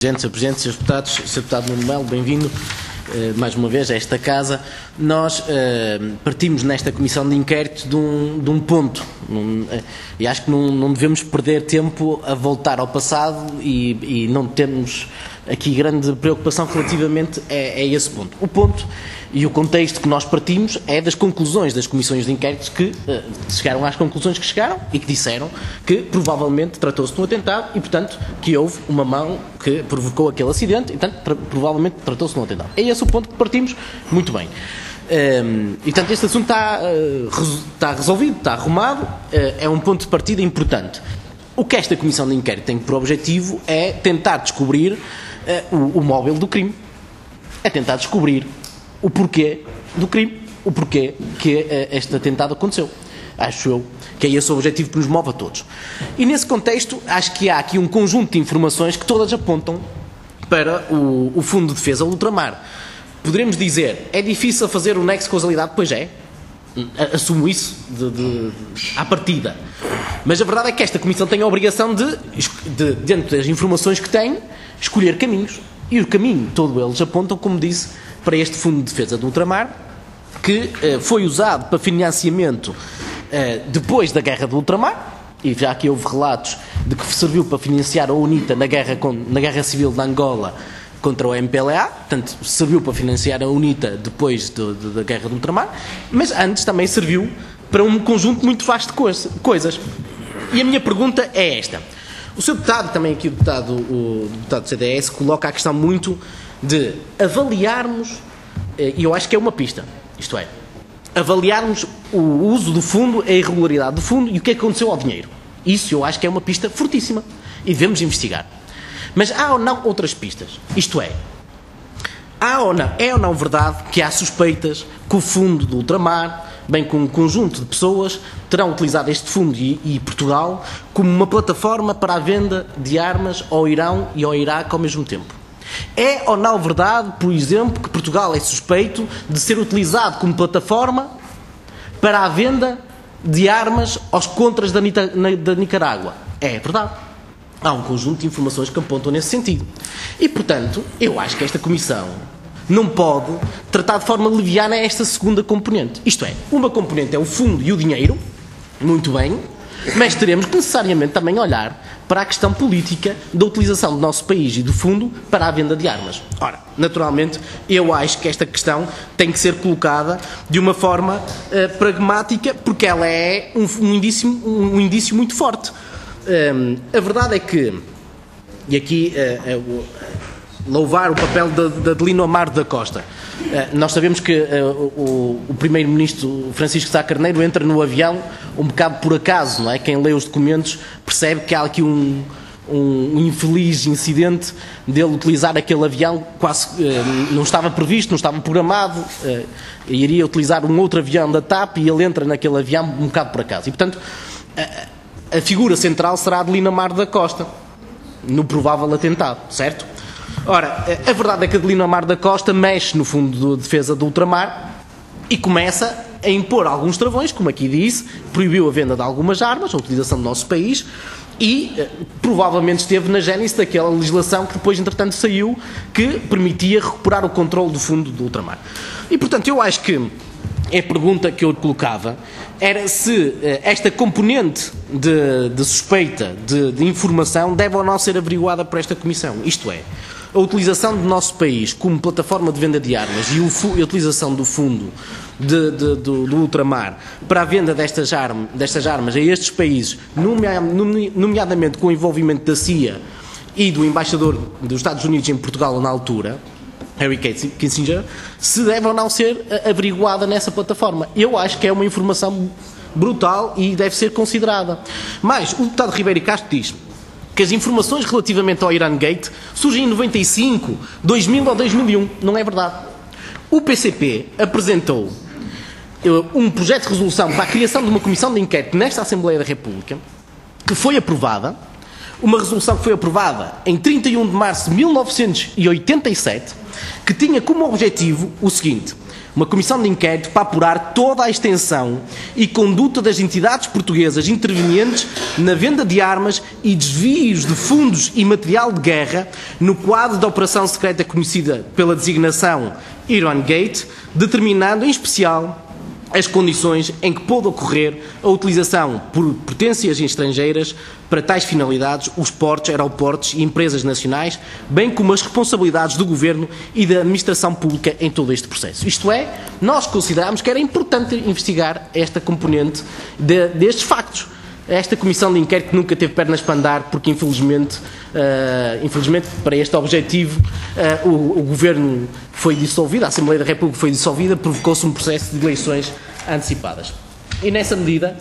Presidente, Sr. Presidente, Srs. Deputados, Sr. Deputado Nuno Melo, bem-vindo eh, mais uma vez a esta casa. Nós eh, partimos nesta comissão de inquérito de um, de um ponto eh, e acho que não, não, devemos perder tempo a voltar ao passado e, e não temos aqui grande preocupação relativamente a, a, esse ponto. O ponto e o contexto que nós partimos é das conclusões das comissões de inquérito que uh, chegaram às conclusões que chegaram e que disseram que provavelmente tratou-se de um atentado e, portanto, que houve uma mão que provocou aquele acidente e, portanto, provavelmente tratou-se de um atentado. É esse o ponto que partimos. Muito bem. Um, ehm, e, portanto, este assunto está, uh, está resolvido, está arrumado, uh, é um ponto de partida importante. O que esta comissão de inquérito tem por objetivo é tentar descobrir o, o móvel do crime. É tentar descobrir o porquê do crime, o porquê que uh, este atentado aconteceu. Acho eu que é esse o objetivo que nos move a todos. E nesse contexto, acho que há aqui um conjunto de informações que todas apontam para o, o Fundo de Defesa Ultramar. Poderemos dizer, é difícil fazer o nexo de causalidade? Pois é. Assumo isso de, de, à partida. Mas a verdade é que esta Comissão tem a obrigação de, de, dentro das informações que tem, escolher caminhos. E o caminho, todos eles apontam, como disse, para este Fundo de Defesa do Ultramar, que eh, foi usado para financiamento eh, depois da Guerra do Ultramar, e já aqui houve relatos de que serviu para financiar a UNITA na guerra, com, na guerra civil de Angola contra o MPLA, portanto, serviu para financiar a UNITA depois do, do, da guerra do ultramar, mas antes também serviu para um conjunto muito vasto de coisas. E a minha pergunta é esta. O seu deputado, também aqui o deputado, o deputado do CDS, coloca a questão muito de avaliarmos, eh, e eu acho que é uma pista, isto é, avaliarmos o uso do fundo, a irregularidade do fundo e o que é que aconteceu ao dinheiro. Isso eu acho que é uma pista fortíssima e devemos investigar. Mas há ou não outras pistas? Isto é, há ou não, é ou não verdade que há suspeitas que o fundo do ultramar, bem como um conjunto de pessoas, terão utilizado este fundo e, e Portugal como uma plataforma para a venda de armas ao Irão e ao Iraque ao mesmo tempo? É ou não verdade, por exemplo, que Portugal é suspeito de ser utilizado como plataforma para a venda de armas aos contras da, da Nicarágua? É verdade. Há um conjunto de informações que apontam nesse sentido. E, portanto, eu acho que esta Comissão não pode tratar de forma leviana esta segunda componente. Isto é, uma componente é o fundo e o dinheiro, muito bem, mas teremos que necessariamente também olhar para a questão política da utilização do nosso país e do fundo para a venda de armas. Ora, naturalmente, eu acho que esta questão tem que ser colocada de uma forma uh, pragmática, porque ela é um, um, indício, um indício, muito forte. Um, a verdade é que, e aqui uh, uh, louvar o papel da de Adelino Amaro da Costa, eh, nós sabemos que uh, o, primeiro-ministro Francisco Sá Carneiro entra no avião um bocado por acaso, não é? Quem lê os documentos percebe que há aqui um, um, infeliz incidente dele utilizar aquele avião, quase uh, não estava previsto, não estava programado, iria utilizar um outro avião da TAP e ele entra naquele avião um bocado por acaso. E, portanto, a, a figura central será Adelina Mar da Costa, no provável atentado, certo? Ora, a verdade é que Adelino Amar da Costa mexe no fundo de defesa do ultramar e começa a impor alguns travões, como aqui disse, proibiu a venda de algumas armas, a utilização do nosso país, e eh, provavelmente esteve na gênese daquela legislação que depois, entretanto, saiu, que permitia recuperar o controle do fundo do ultramar. E, portanto, eu acho que a pergunta que eu colocava era se eh, esta componente de, de suspeita, de, de informação, deve ou não ser averiguada por esta Comissão. Isto é, a utilização do nosso país como plataforma de venda de armas e a utilização do fundo de, de, do, do, ultramar para a venda destas, destas armas a estes países, nomeadamente com o envolvimento da CIA e do embaixador dos Estados Unidos em Portugal na altura, Harry Kissinger, se deve ou não ser averiguada nessa plataforma. Eu acho que é uma informação brutal e deve ser considerada. Mas o deputado Ribeiro Castro diz que as informações relativamente ao Iran Gate surgem em 95, 2000 ou 2001. Não é verdade. O PCP apresentou eh, um projeto de resolução para a criação de uma comissão de inquérito nesta Assembleia da República, que foi aprovada, uma resolução que foi aprovada em 31 de março de 1987, que tinha como objetivo o seguinte: uma comissão de inquérito para apurar toda a extensão e conduta das entidades portuguesas intervenientes na venda de armas e desvios de fundos e material de guerra no quadro da operação secreta conhecida pela designação Iran Gate, determinando em especial as condições em que pode ocorrer a utilização por potências estrangeiras para tais finalidades, os portos, aeroportos e empresas nacionais, bem como as responsabilidades do Governo e da Administração Pública em todo este processo. Isto é, nós consideramos que era importante investigar esta componente de, destes factos. Esta comissão de inquérito nunca teve pernas para andar, porque infelizmente, uh, infelizmente para este objetivo, uh, o, o, Governo foi dissolvido, a Assembleia da República foi dissolvida, provocou-se um processo de eleições antecipadas. E nessa medida,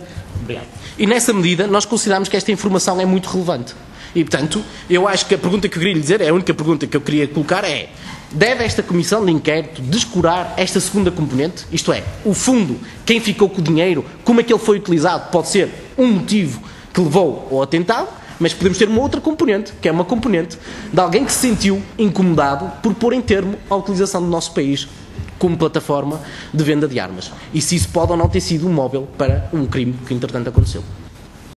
e nessa medida nós consideramos que esta informação é muito relevante. E, portanto, eu acho que a pergunta que eu queria lhe dizer, é a única pergunta que eu queria colocar é Deve esta comissão de inquérito descurar esta segunda componente? Isto é, o fundo, quem ficou com o dinheiro, como é que ele foi utilizado, pode ser um motivo que levou ao atentado, mas podemos ter uma outra componente, que é uma componente de alguém que se sentiu incomodado por pôr em termo a utilização do nosso país como plataforma de venda de armas. E se isso pode ou não ter sido um móvel para um crime que, entretanto, aconteceu.